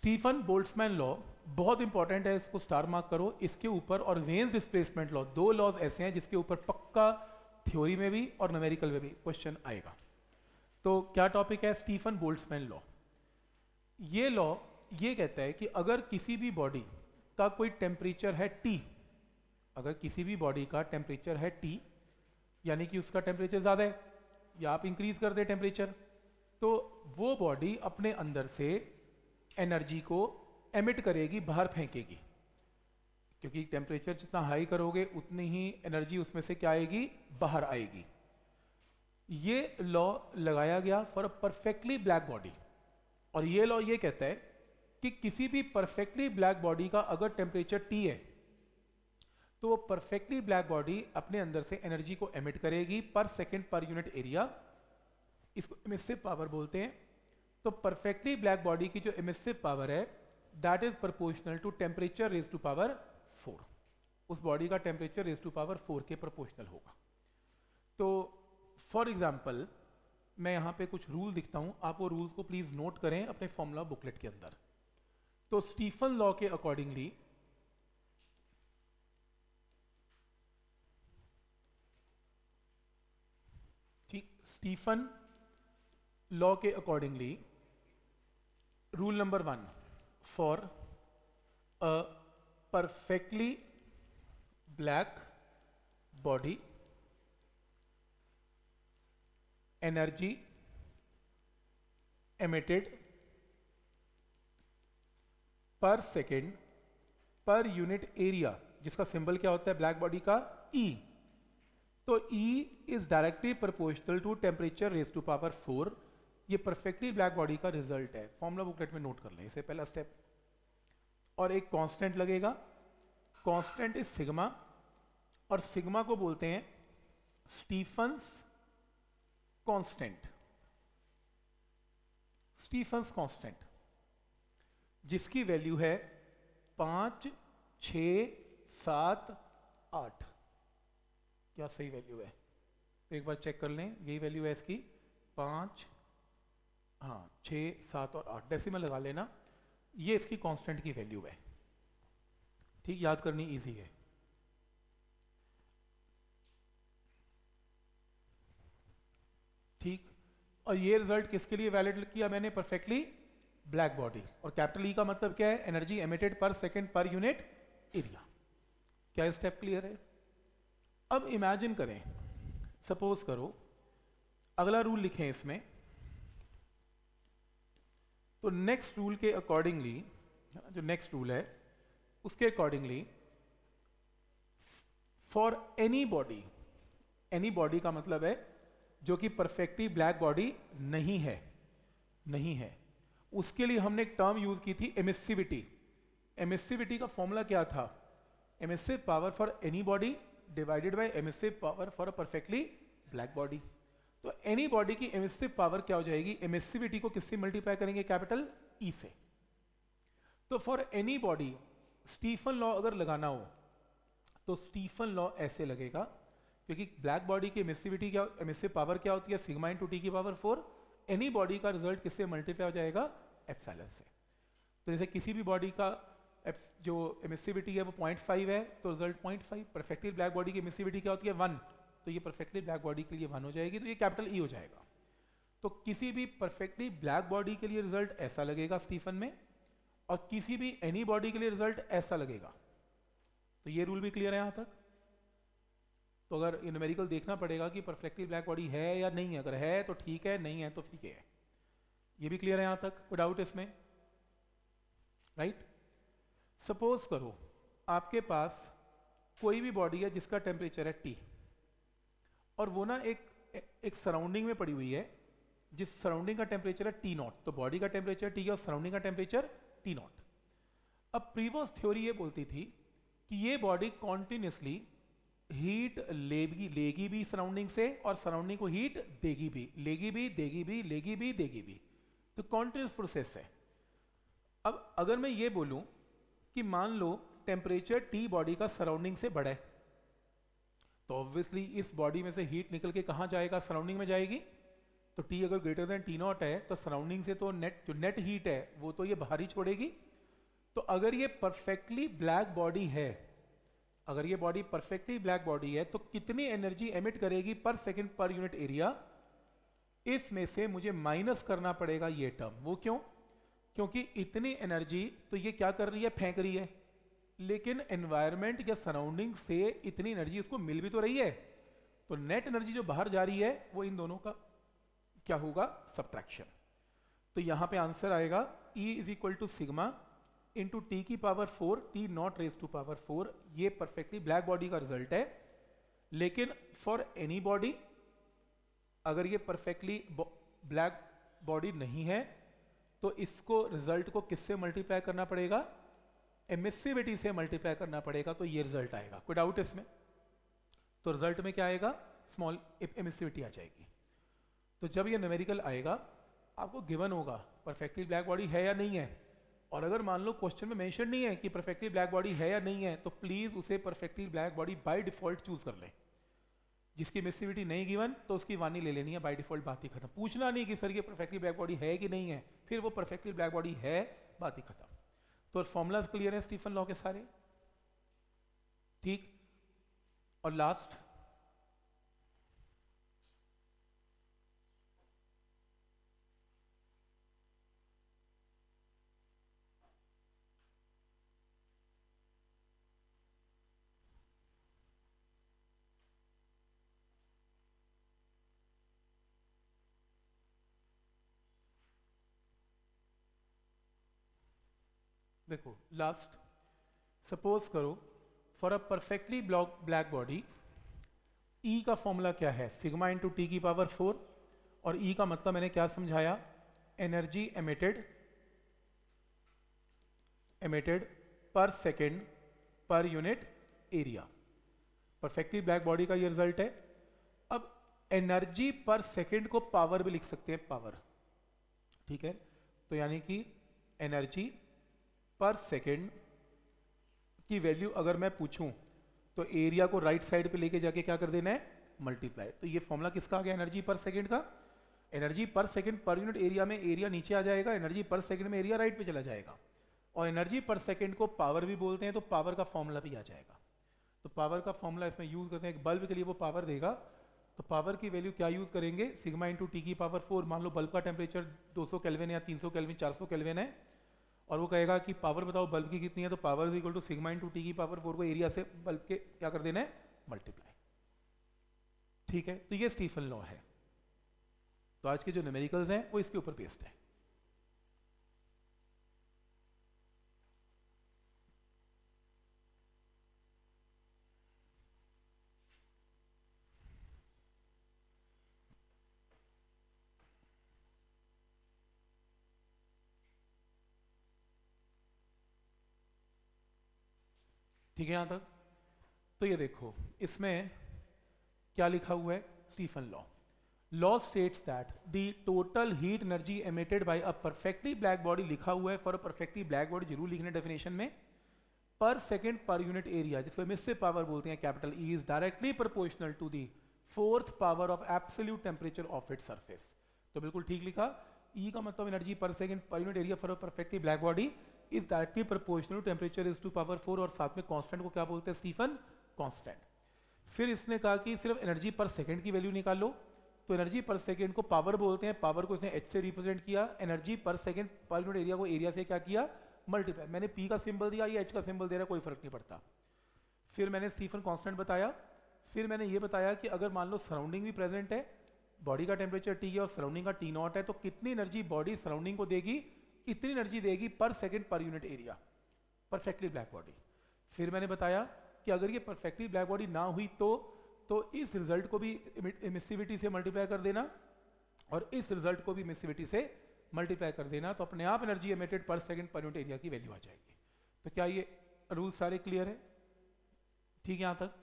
Stephen Boltzmann law बहुत important है, इसको स्टार मार्क करो। इसके ऊपर और वेन्स डिस्प्लेसमेंट लॉ दो लॉज ऐसे हैं जिसके ऊपर पक्का थ्योरी में भी और न्यूमेरिकल में भी क्वेश्चन आएगा। तो क्या टॉपिक है? स्टीफन बोल्ट्समैन लॉ ये लॉ ये कहता है कि अगर किसी भी बॉडी का कोई टेम्परेचर है टी अगर किसी भी बॉडी का टेम्परेचर है टी यानी कि उसका टेम्परेचर ज़्यादा है, या आप इंक्रीज कर दे टेम्परेचर तो वो बॉडी अपने अंदर से एनर्जी को एमिट करेगी, बाहर फेंकेगी। क्योंकि टेम्परेचर जितना हाई करोगे, उतनी ही एनर्जी उसमें से क्या आएगी? बाहर आएगी। ये लॉ लगाया गया for a perfectly black body और ये लॉ ये कहता है कि किसी भी परफेक्टली ब्लैक बॉडी का अगर टेम्परेचर टी है तो वो परफेक्टली ब्लैक बॉडी अपने अंदर से एनर्जी को एमिट करेगी पर सेकेंड पर यूनिट एरिया इसको एमिसिव पावर बोलते हैं तो परफेक्टली ब्लैक बॉडी की जो एमिसिव पावर है that is proportional to temperature raise to power four उस बॉडी का temperature raise to power four के प्रपोर्शनल होगा। तो फॉर एग्ज़ाम्पल मैं यहाँ पे कुछ रूल दिखता हूँ। आप वो रूल्स को प्लीज़ नोट करें अपने फॉर्मूला बुकलेट के अंदर। तो स्टीफन लॉ के अकॉर्डिंगली ठीक स्टीफन लॉ के accordingly rule number one for a perfectly black body energy emitted पर सेकेंड पर यूनिट एरिया जिसका सिंबल क्या होता है ब्लैक बॉडी का ई e. तो E is directly proportional to temperature raise to power four ये परफेक्टली ब्लैक बॉडी का रिज़ल्ट है। फॉर्मुला बुकलेट में नोट कर लें, इसे पहला स्टेप और एक कांस्टेंट लगेगा। कांस्टेंट इज़ सिग्मा और सिग्मा को बोलते हैं स्टीफंस कांस्टेंट स्टीफंस कांस्टेंट जिसकी वैल्यू है पाँच छ सात, आठ। क्या सही वैल्यू है? तो एक बार चेक कर लें, यही वैल्यू है इसकी। पाँच हाँ छ सात और आठ डेसिमल लगा लेना। ये इसकी कांस्टेंट की वैल्यू है। ठीक, याद करनी इजी है। ठीक, और ये रिज़ल्ट किसके लिए वैलिड किया मैंने? परफेक्टली ब्लैक बॉडी और कैपिटल ई का मतलब क्या है? Energy emitted per second per unit area क्या स्टेप क्लियर है? अब इमेजिन करें। सपोज़ करो, अगला रूल लिखें इसमें। तो नेक्स्ट रूल के अकॉर्डिंगली जो नेक्स्ट रूल है, उसके accordingly for any body any body का मतलब है जो कि परफेक्टली ब्लैक बॉडी नहीं है नहीं है। उसके लिए हमने एक टर्म यूज़ की थी एमिसिविटी एमिसिविटी का फॉर्मूला क्या था? Emissive power for any body divided by emissive power for a perfectly black body तो एनी बॉडी की एमिसिव पावर क्या हो जाएगी? एमिसिविटी को किससे मल्टीप्लाई करेंगे? कैपिटल ई e से। तो for any body Stefan law अगर लगाना हो तो स्टीफन लॉ ऐसे लगेगा, क्योंकि ब्लैक बॉडी की एमिसिविटी क्या एमिसिव पावर क्या होती है? सिग्मा इन टू की पावर फोर एनी बॉडी का रिज़ल्ट किससे मल्टीप्लाई हो जाएगा? एप्साइलन से। तो जैसे किसी भी बॉडी का जो एमिसिविटी है, वो पॉइंट फाइव है तो result point five perfectly black body की एमिसिविटी क्या होती है? वन तो ये परफेक्टली ब्लैक बॉडी के लिए वन हो जाएगी तो ये कैपिटल ई e हो जाएगा। तो किसी भी परफेक्टली ब्लैक बॉडी के लिए रिज़ल्ट ऐसा लगेगा स्टीफन में, और किसी भी एनी बॉडी के लिए रिज़ल्ट ऐसा लगेगा। तो ये रूल भी क्लियर है यहाँ तक? तो अगर न्यूमेरिकल देखना पड़ेगा कि परफेक्टली ब्लैक बॉडी है या नहीं है अगर है तो ठीक है, नहीं है तो ठीक है। ये भी क्लियर है यहाँ तक? कोई डाउट इसमें। राइट सपोज़ करो, आपके पास कोई भी बॉडी है जिसका टेम्परेचर है टी और वो ना एक एक सराउंडिंग में पड़ी हुई है, जिस सराउंडिंग का टेम्परेचर है टी नॉट तो बॉडी का टेम्परेचर टी और सराउंडिंग का टेम्परेचर टी नॉट अब प्रीवियस थ्योरी ये बोलती थी कि ये बॉडी कॉन्टिन्यूसली हीट लेगी लेगी भी सराउंडिंग से और सराउंडिंग को हीट देगी भी। लेगी भी, देगी भी, लेगी भी, देगी भी। तो कॉन्टिन्यूस प्रोसेस है। अब अगर मैं ये बोलूँ कि मान लो टेम्परेचर टी बॉडी का सराउंडिंग से है तो ऑब्वियसली इस बॉडी में से हीट निकल के कहाँ जाएगा? सराउंडिंग में जाएगी। तो टी अगर ग्रेटर देन टी नॉट है तो सराउंडिंग से तो नेट जो नेट हीट है, वो तो ये बाहर ही छोड़ेगी। तो अगर ये परफेक्टली ब्लैक बॉडी है, अगर ये बॉडी परफेक्टली ब्लैक बॉडी है तो कितनी एनर्जी एमिट करेगी पर सेकेंड पर यूनिट एरिया इसमें से मुझे माइनस करना पड़ेगा ये टर्म वो क्यों? क्योंकि इतनी एनर्जी तो ये क्या कर रही है? फेंक रही है। लेकिन एनवायरमेंट या सराउंडिंग से इतनी एनर्जी उसको मिल भी तो रही है। तो नेट एनर्जी जो बाहर जा रही है, वो इन दोनों का क्या होगा? सब्ट्रैक्शन तो यहाँ पे आंसर आएगा E is equal to sigma into T की power four T naught raise to power four ये परफेक्टली ब्लैक बॉडी का रिज़ल्ट है। लेकिन फॉर एनी बॉडी अगर ये परफेक्टली ब्लैक बॉडी नहीं है तो इसको रिज़ल्ट को किससे मल्टीप्लाई करना पड़ेगा? एमिसिविटी से मल्टीप्लाई करना पड़ेगा तो ये रिज़ल्ट आएगा। कोई डाउट इसमें? तो रिज़ल्ट में क्या आएगा? स्मॉल एमिसिविटी आ जाएगी। तो जब ये न्यूमेरिकल आएगा, आपको गिवन होगा परफेक्टली ब्लैक बॉडी है या नहीं है? और अगर मान लो क्वेश्चन में मेंशन नहीं है कि परफेक्टली ब्लैक बॉडी है या नहीं है तो प्लीज़ उसे perfectly black body by default choose कर लें। जिसकी मिसिविटी नहीं गिवन तो उसकी वानी ले लेनी है बाय डिफ़ॉल्ट बात ही खत्म। पूछना नहीं कि सर ये परफेक्टली ब्लैक बॉडी है कि नहीं है, फिर वो परफेक्टली ब्लैक बॉडी है, बात ही खत्म। तो फॉर्मूलाज क्लियर है स्टीफन लॉ के सारे? ठीक? और लास्ट देखो लास्ट सपोज़ करो for a perfectly block black body E का फॉर्मूला क्या है? सिग्मा इंटू टी की पावर फोर और ई e का मतलब मैंने क्या समझाया? Energy emitted emitted per second per unit area perfectly black body का ये रिज़ल्ट है। अब एनर्जी पर सेकेंड को पावर भी लिख सकते हैं पावर ठीक है? तो यानी कि एनर्जी पर सेकेंड की वैल्यू अगर मैं पूछूँ तो एरिया को राइट साइड पे लेके जाके क्या कर देना है? मल्टीप्लाई तो ये फॉर्मूला किसका आ गया? एनर्जी पर सेकेंड का? एनर्जी पर सेकेंड पर यूनिट एरिया में एरिया नीचे आ जाएगा एनर्जी पर सेकेंड में एरिया राइट पे चला जाएगा। और एनर्जी पर सेकेंड को पावर भी बोलते हैं तो पावर का फॉर्मूला भी आ जाएगा। तो पावर का फॉर्मूला इसमें यूज़ करते हैं बल्ब के लिए वो पावर देगा। तो पावर की वैल्यू क्या यूज़ करेंगे? सिग्मा इंटू टी की पावर फोर मान लो बल्ब का टेम्परेचर 200 केल्विन या 300 केल्विन 400 केल्विन है। और वो कहेगा कि पावर बताओ बल्ब की कितनी है तो power is equal to sigma into T की पावर फोर को एरिया से बल्ब के क्या कर देना है? मल्टीप्लाई ठीक है? तो ये स्टीफन लॉ है। तो आज के जो न्यूमेरिकल्स हैं, वो इसके ऊपर बेस्ड है। ठीक है यहाँ तक? तो ये देखो, इसमें क्या लिखा हुआ है? Stefan law law states that the total heat energy emitted by a perfectly black body लिखा हुआ है for a perfectly black body ज़रूर लिखने डेफिनेशन में पर सेकेंड पर यूनिट एरिया जिसको मिसिव पावर बोलते हैं capital E is directly proportional to the fourth power of absolute temperature of it surface तो बिल्कुल ठीक लिखा। ई e का मतलब energy per second per unit area for a perfectly black body is directly proportional temperature is to power four और साथ में constant को क्या बोलते हैं? स्टीफन कांस्टेंट फिर इसने कहा कि सिर्फ़ एनर्जी पर सेकंड की वैल्यू निकाल। लो तो एनर्जी पर सेकंड को पावर बोलते हैं। पावर को इसने एच से रिप्रेजेंट किया। एनर्जी पर सेकंड पर यूनिट एरिया को एरिया से क्या किया? मल्टीप्लाई मैंने पी का सिंबल दिया या एच का सिंबल दे रहा कोई फ़र्क नहीं पड़ता। फिर मैंने स्टीफन कांस्टेंट बताया। फिर मैंने ये बताया कि अगर मान लो सराउंडिंग भी प्रेजेंट है बॉडी का टेम्परेचर टी है और सराउंडिंग का टी नॉट है तो कितनी एनर्जी बॉडी सराउंडिंग को देगी? इतनी एनर्जी देगी per second per unit area perfectly black body फिर मैंने बताया कि अगर ये परफेक्टली ब्लैक बॉडी ना हुई तो तो इस रिज़ल्ट को भी इमिसिविटी से मल्टीप्लाई कर देना और इस रिज़ल्ट को भी इमिसिविटी से मल्टीप्लाई कर देना तो अपने आप energy emitted per second per unit area की वैल्यू आ जाएगी। तो क्या ये रूल सारे क्लियर है? ठीक है यहाँ तक?